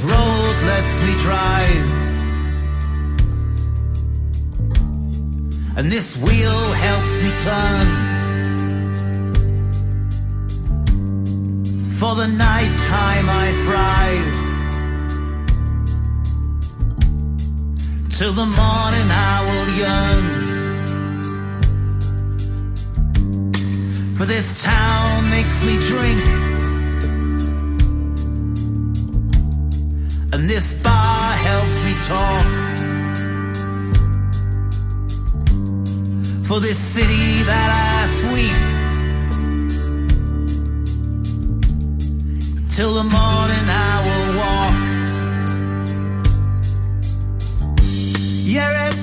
road lets me drive. And this wheel helps me turn. For the night time I thrive. Till the morning I will yearn. For this town makes me drink. And this bar helps me talk. For this city that I sweep. Till the morning I will walk. Yeah,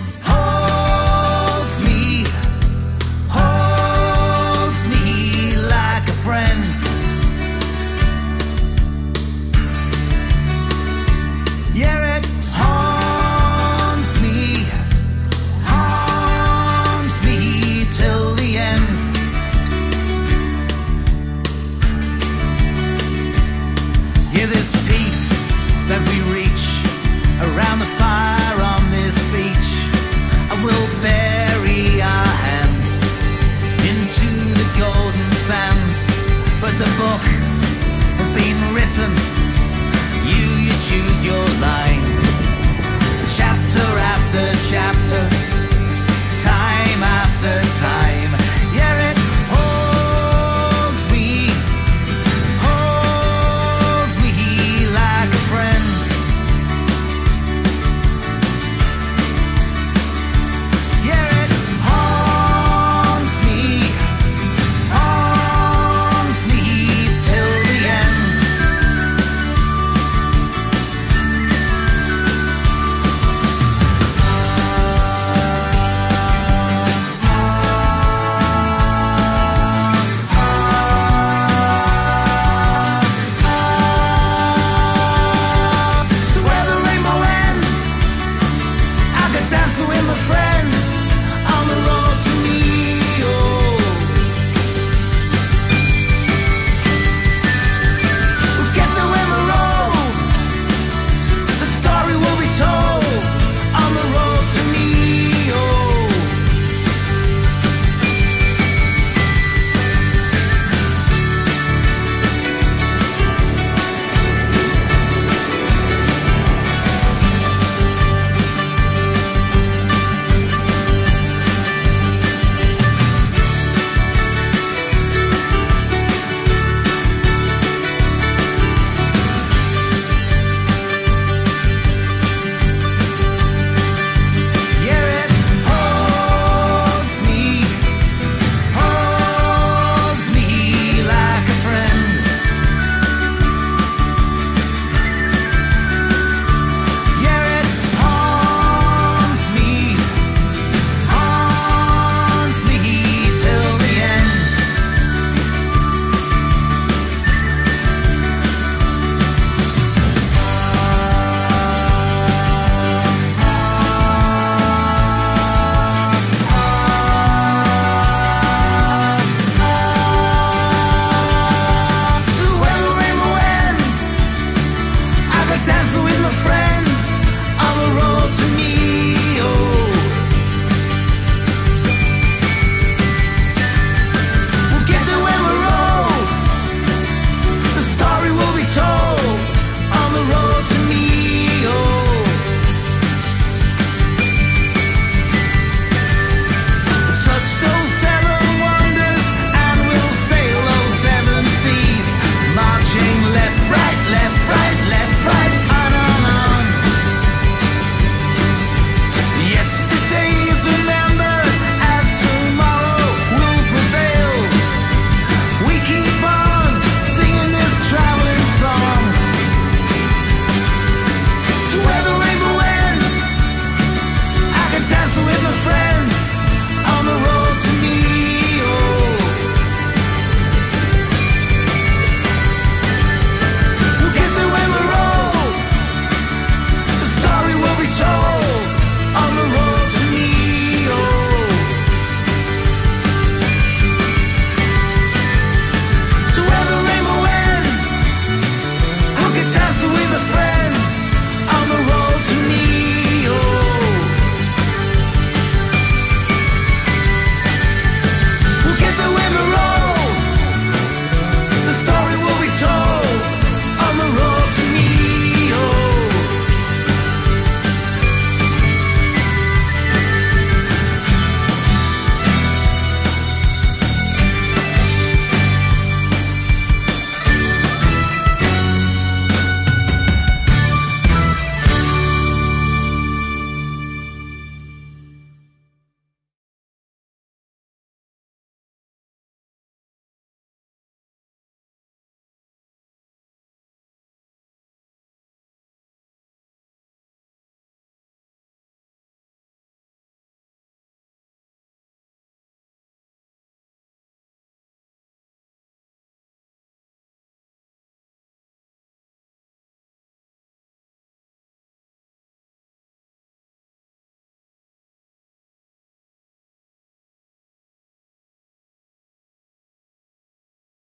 with a friend.